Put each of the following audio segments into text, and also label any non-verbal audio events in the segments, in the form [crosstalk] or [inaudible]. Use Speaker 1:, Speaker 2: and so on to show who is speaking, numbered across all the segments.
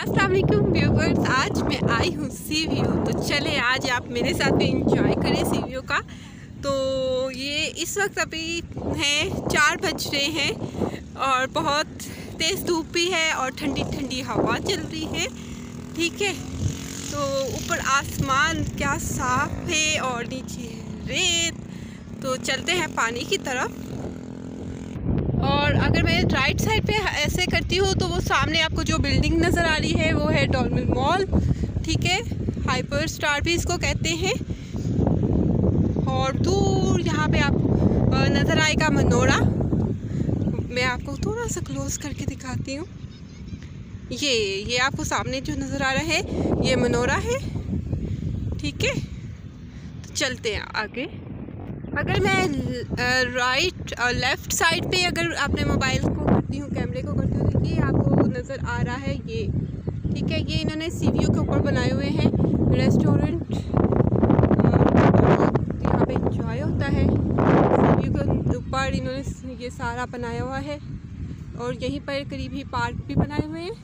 Speaker 1: वालेकुम व्यूवर्स, आज मैं आई हूँ सी व्यू तो चले, आज आप मेरे साथ भी इंजॉय करें सी व्यू का। तो ये इस वक्त अभी हैं, चार बज रहे हैं और बहुत तेज़ धूप भी है और ठंडी ठंडी हवा चल रही है। ठीक है? तो ऊपर आसमान क्या साफ़ है और नीचे रेत। तो चलते हैं पानी की तरफ़। और अगर मैं राइट साइड पे ऐसे करती हूँ तो वो सामने आपको जो बिल्डिंग नज़र आ रही है, वो है डॉलमिन मॉल ठीक है? हाइपर स्टार भी इसको कहते हैं. और दूर यहाँ पे आप नज़र आएगा मनोरा. मैं आपको थोड़ा सा क्लोज करके दिखाती हूँ. ये ये आपको सामने जो नज़र आ रहा है, ये मनोरा है. ठीक है? तो चलते हैं आगे. अगर मैं राइट और लेफ़्ट साइड पे अगर आपने मोबाइल को करती हूँ कैमरे को करती हूँ तो ये आपको नज़र आ रहा है ये। ठीक है, ये इन्होंने सी के ऊपर बनाए हुए हैं रेस्टोरेंट यहाँ पे इंजॉय होता है। सी के ऊपर इन्होंने ये सारा बनाया हुआ है और यहीं पर करीब ही पार्क भी बनाए हुए हैं।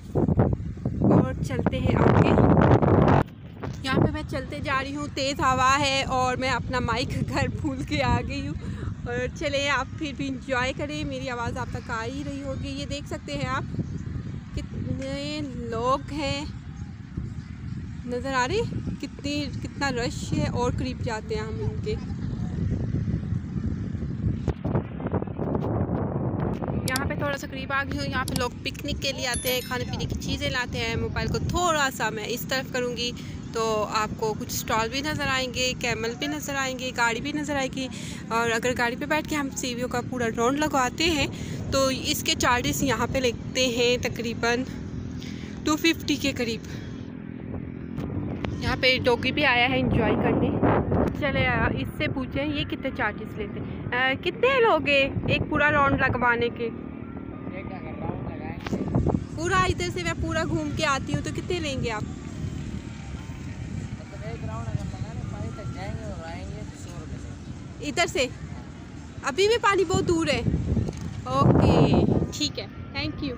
Speaker 1: और चलते हैं आगे। मैं चलते जा रही हूँ, तेज़ हवा है और मैं अपना माइक [laughs] घर भूल के आ गई हूँ। और चले, आप फिर भी इंजॉय करें। मेरी आवाज़ आप तक आ ही रही होगी। ये देख सकते हैं आप, कितने लोग हैं। नज़र आ रही? कितनी, कितना रश है और करीब जाते हैं हम उनके यहाँ पे थोड़ा सा करीब आ गई हूँ। यहाँ पे लोग पिकनिक के लिए आते हैं, खाने पीने की चीज़ें लाते हैं। मोबाइल को थोड़ा सा मैं इस तरफ़ करूँगी। तो आपको कुछ स्टॉल भी नज़र आएँगे, कैमल भी नज़र आएँगे, गाड़ी भी नज़र आएगी। और अगर गाड़ी पे बैठ के हम सी का पूरा राउंड लगवाते हैं तो इसके चार्जेस यहाँ पे लगते हैं तकरीबन 250 के करीब। यहाँ पे डोगी भी आया है इंजॉय करने। चले इससे पूछें, ये कितने चार्जेस लेते हैं? कितने लोग एक पूरा राउंड लगवाने के? पूरा इधर से मैं पूरा घूम के आती हूँ तो कितने लेंगे आप? इधर से। अभी भी पानी बहुत दूर है। ओके। ठीक है। थैंक यू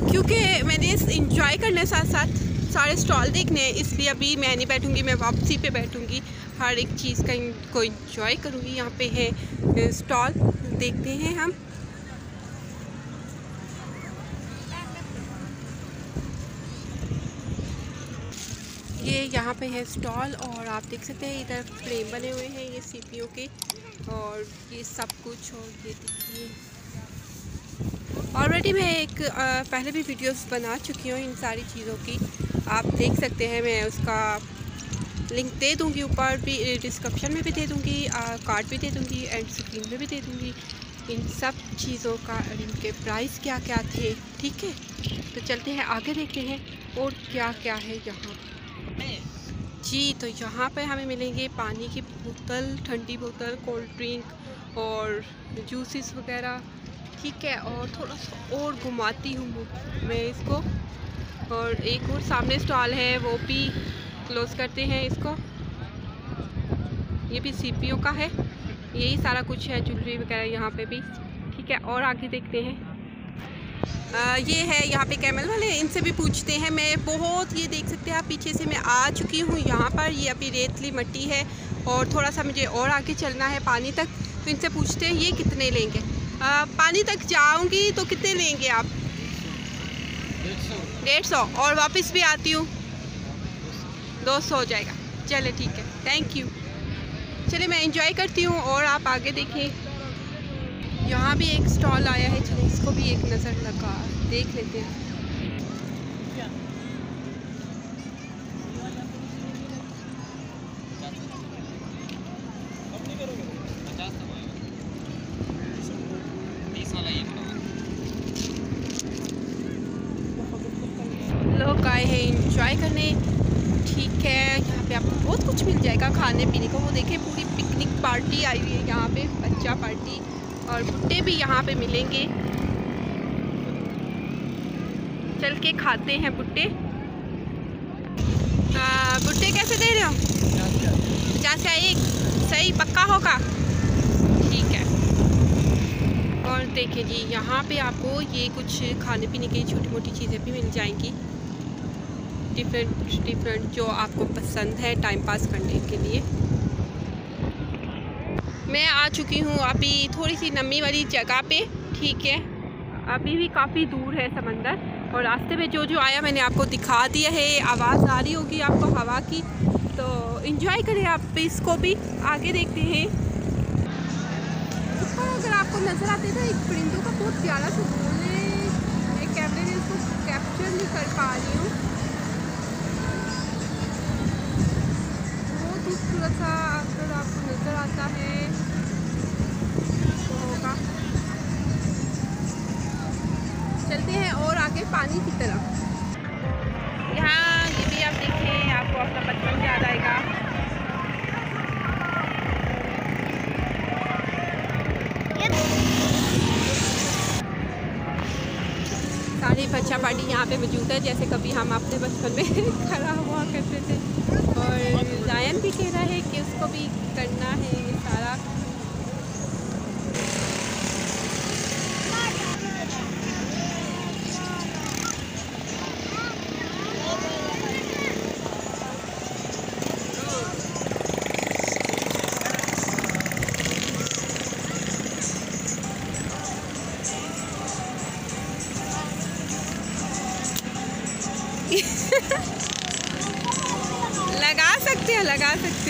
Speaker 1: क्योंकि मैंने इस इंजॉय करने साथ साथ सारे स्टॉल देखने हैं इसलिए अभी मैं नहीं बैठूँगी मैं वापसी पे बैठूँगी। हर एक चीज़ का को इंजॉय करूँगी। यहाँ पे है स्टॉल देखते हैं हम। ये यहाँ पे है स्टॉल और आप देख सकते हैं इधर फ्रेम बने हुए हैं ये सीपीयू के और ये सब कुछ और ये देखिए। ऑलरेडी मैं एक आ, पहले भी वीडियोस बना चुकी हूँ इन सारी चीज़ों की। आप देख सकते हैं मैं उसका लिंक दे दूँगी ऊपर भी डिस्क्रिप्शन में भी दे दूँगी कार्ड भी दे दूँगी एंड स्क्रीन में भी दे दूँगी। इन सब चीज़ों का इनके प्राइस क्या क्या थे ठीक है? तो चलते हैं आगे देखते हैं और क्या क्या है यहाँ। जी तो यहाँ पर हमें मिलेंगे पानी की बोतल, ठंडी बोतल, कोल्ड ड्रिंक और जूसेस वगैरह। ठीक है, और थोड़ा सा और घुमाती हूँ मैं इसको। और एक और सामने स्टॉल है, वो भी क्लोज़ करते हैं इसको। ये भी सी का है। यही सारा कुछ है, ज्वेलरी वगैरह यहाँ पे भी। ठीक है, और आगे देखते हैं। ये है यहाँ पे कैमल वाले इनसे भी पूछते हैं। मैं बहुत ये देख सकते हैं आप पीछे से मैं आ चुकी हूँ यहाँ पर। ये अभी रेतली मिट्टी है और थोड़ा सा मुझे और आगे चलना है पानी तक। तो इनसे पूछते हैं ये कितने लेंगे? आ, पानी तक जाऊँगी तो कितने लेंगे आप? डेढ़ सौ। और वापस भी आती हूँ। दो सौ हो जाएगा। चले ठीक है। थैंक यू चलिए मैं इंजॉय करती हूँ और आप आगे देखें। यहाँ भी एक स्टॉल आया है चलिए इसको भी एक नज़र लगा, देख लेते हैं। लोग आए हैं इंजॉय करने। ठीक है, यहाँ पे आपको बहुत कुछ मिल जाएगा खाने पीने को। वो देखें, पूरी पिकनिक पार्टी आई हुई है यहाँ पे, बच्चा पार्टी और भुट्टे भी यहाँ पे मिलेंगे। चल के खाते हैं भुट्टे। भुट्टे कैसे दे रहे हो? पचास का एक। सही, पक्का होगा? ठीक है। और देखिए जी, यहाँ पे आपको ये कुछ खाने पीने की छोटी मोटी चीज़ें भी मिल जाएँगी। डिफरेंट डिफरेंट जो आपको पसंद है टाइम पास करने के लिए। मैं आ चुकी हूँ अभी थोड़ी सी नमी वाली जगह पे, ठीक है? अभी भी काफ़ी दूर है समंदर और रास्ते में जो जो आया मैंने आपको दिखा दिया है, आवाज़ आ रही होगी आपको हवा की। तो इन्जॉय करें आप इसको भी, आगे देखते हैं। ऊपर अगर आपको नज़र आते तो एक परिंदों का बहुत प्यारा सा है। कैमरे में उसको कैप्चर नहीं कर पा रही सारी बच्चा पार्टी यहाँ पे मौजूद है, जैसे कभी हम अपने बचपन में [laughs] खड़ा हुआ करते थे। और जायन भी कह रहा है कि उसको भी करना है सारा।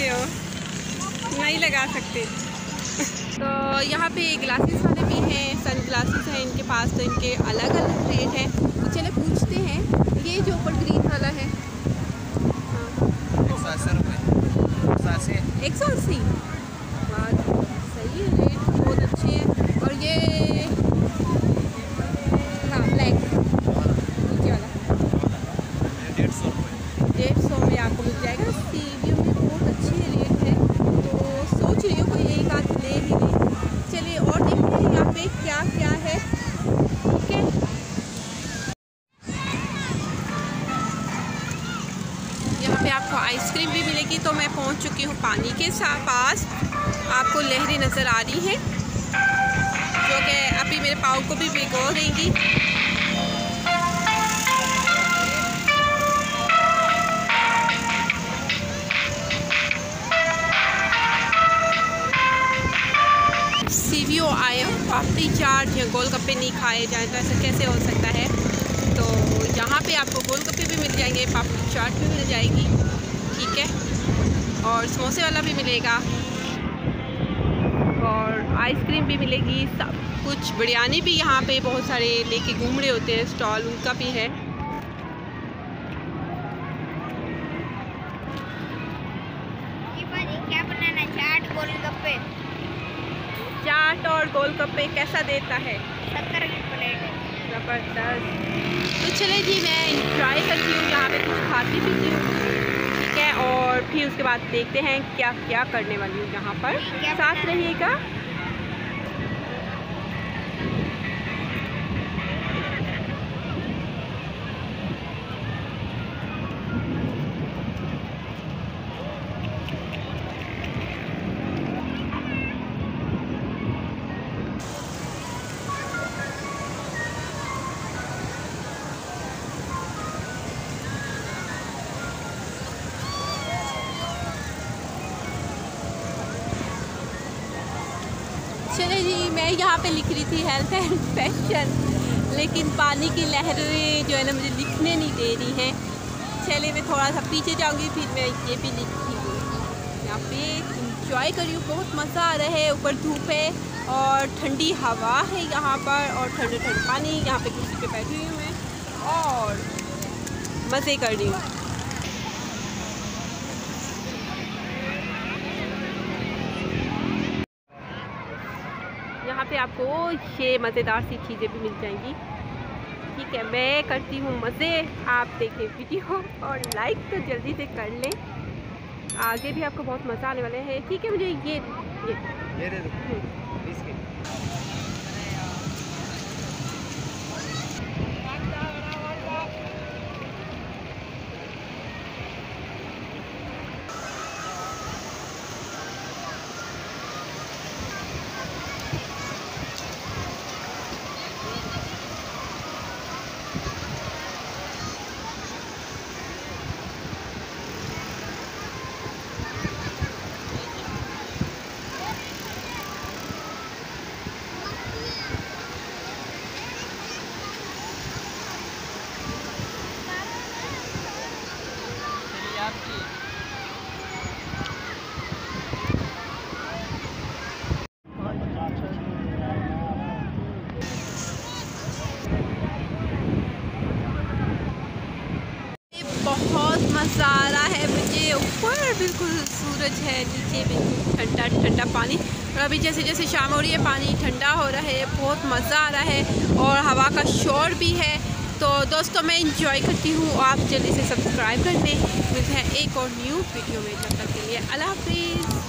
Speaker 1: सकते हो। नहीं लगा सकते। तो यहाँ पे ग्लासेस वाले भी हैं सन ग्लासेस हैं इनके पास तो इनके अलग अलग रेट हैं। तो चले पूछते हैं ये जो ऊपर ग्रीन वाला है। एक सौ अस्सी? मिलेगी तो मैं पहुँच चुकी हूँ पानी के पास। आपको लहरें नज़र आ रही हैं, जो कि अभी मेरे पाँव को भी भिगो देंगी। आए पापड़ी चाट या गोलगप्पे नहीं खाए जाएँ तो ऐसा कैसे हो सकता है? तो यहाँ पे आपको गोलगप्पे भी मिल जाएँगे, पापड़ी चाट भी मिल जाएगी। ठीक है। और समोसे वाला भी मिलेगा। और आइसक्रीम भी मिलेगी। सब कुछ बिरयानी भी यहाँ पे बहुत सारे लेके घूम रहे होते हैं। स्टॉल उनका भी है।
Speaker 2: क्या बनाना चाट गोलगप्पे।
Speaker 1: चाट और गोलगप्पे कैसा देता है?
Speaker 2: सत्तर की प्लेट।
Speaker 1: ज़बरदस्त। तो चले जी मैं ट्राई करती हूँ। यहाँ पे कुछ खाती पीती हूँ है। और फिर उसके बाद देखते हैं क्या क्या करने वाली हूँ यहाँ पर। साथ रहिएगा। जी, मैं यहाँ पे लिख रही थी हेल्थ एंड फ़ैशन लेकिन पानी की लहरें जो है ना मुझे लिखने नहीं दे रही हैं। चले, मैं थोड़ा सा पीछे जाऊँगी, फिर मैं ये भी लिखती हूँ। यहाँ पे इंजॉय करी हूँ बहुत मज़ा आ रहा है, ऊपर धूप है और ठंडी हवा है यहाँ पर और ठंडे ठंडे पानी, यहाँ पे कुर्सी पे बैठी हुई हूँ मैं और मज़े कर रही हूँ। आपको ये मज़ेदार सी चीज़ें भी मिल जाएँगी। ठीक है मैं करती हूँ मज़े। आप देखें वीडियो और लाइक तो जल्दी से कर लें। आगे भी आपको बहुत मज़ा आने वाले हैं। ठीक है मुझे ये ये बहुत मज़ा आ रहा है, मुझे ऊपर बिल्कुल सूरज है, नीचे बिल्कुल ठंडा ठंडा पानी। और अभी जैसे जैसे शाम हो रही है, पानी ठंडा हो रहा है, बहुत मज़ा आ रहा है और हवा का शोर भी है। तो दोस्तों, मैं इंजॉय करती हूँ। आप जल्दी से सब्सक्राइब कर लें मिलते हैं एक और न्यू वीडियो में। जब तक के लिए अल्लाह हाफिज़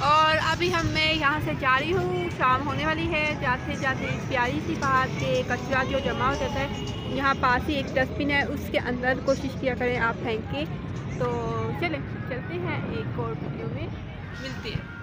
Speaker 1: और अभी हम मैं यहाँ से जा रही हूँ, शाम होने वाली है। जाते जाते प्यारी सी बात के कचरा जो जमा हो जाता है, यहाँ पास ही एक डस्टबिन है, उसके अंदर कोशिश किया करें आप फेंक के। तो चले, चलते हैं एक और वीडियो में। मिलते हैं।